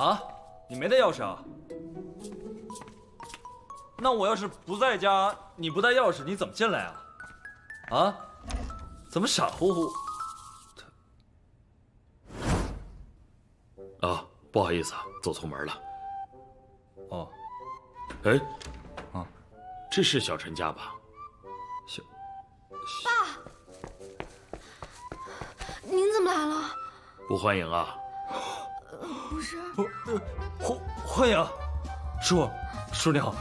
啊，你没带钥匙啊？那我要是不在家，你不带钥匙，你怎么进来啊？啊？怎么傻乎乎？啊，不好意思啊，走错门了。哦，哎，啊，这是小陈家吧？小爸您怎么来了？不欢迎啊！不是，欢欢迎，叔，叔你好，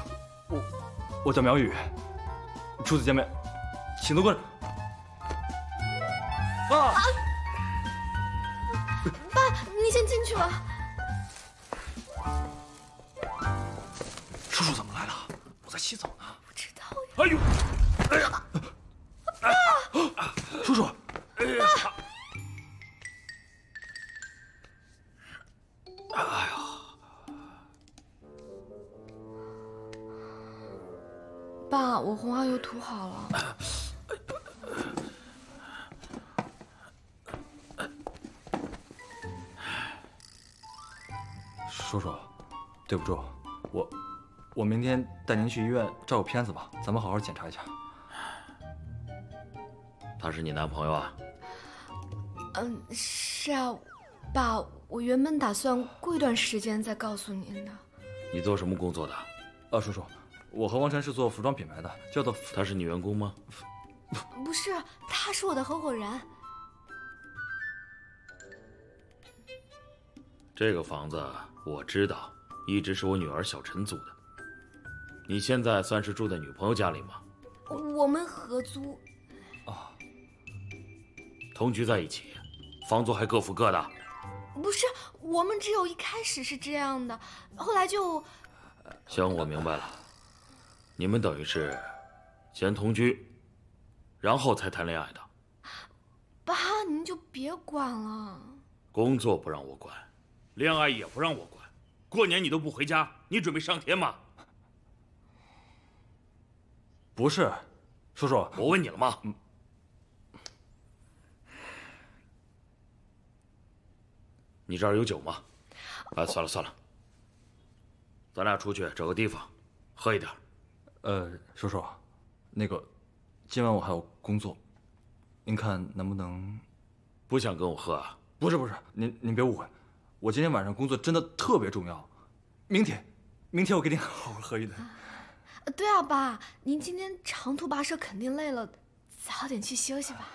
我我叫苗宇，初次见面，请多关照。爸，爸，你先进去吧。叔叔怎么来了？我在洗澡呢。不知道呀。哎呦，哎呀，爸，我红花油涂好了。叔叔，对不住，我我明天带您去医院照个片子吧，咱们好好检查一下。他是你男朋友啊？嗯，是啊，爸，我原本打算过一段时间再告诉您的。你做什么工作的？啊，叔叔，我和王晨是做服装品牌的，叫做他是你员工吗？不是，他是我的合伙人。这个房子我知道，一直是我女儿小陈租的。你现在算是住在女朋友家里吗？我们合租。同居在一起，房租还各付各的。不是，我们只有一开始是这样的，后来就……行，我明白了。你们等于是先同居，然后才谈恋爱的。爸，您就别管了。工作不让我管，恋爱也不让我管，过年你都不回家，你准备上天吗？不是，叔叔，我问你了吗？你这儿有酒吗？哎，算了算了，咱俩出去找个地方喝一点。呃，叔叔，那个今晚我还有工作，您看能不能？不想跟我喝啊？不是不是，您您别误会，我今天晚上工作真的特别重要，明天，明天我给您 好好喝一顿。对啊，爸，您今天长途跋涉肯定累了，早点去休息吧。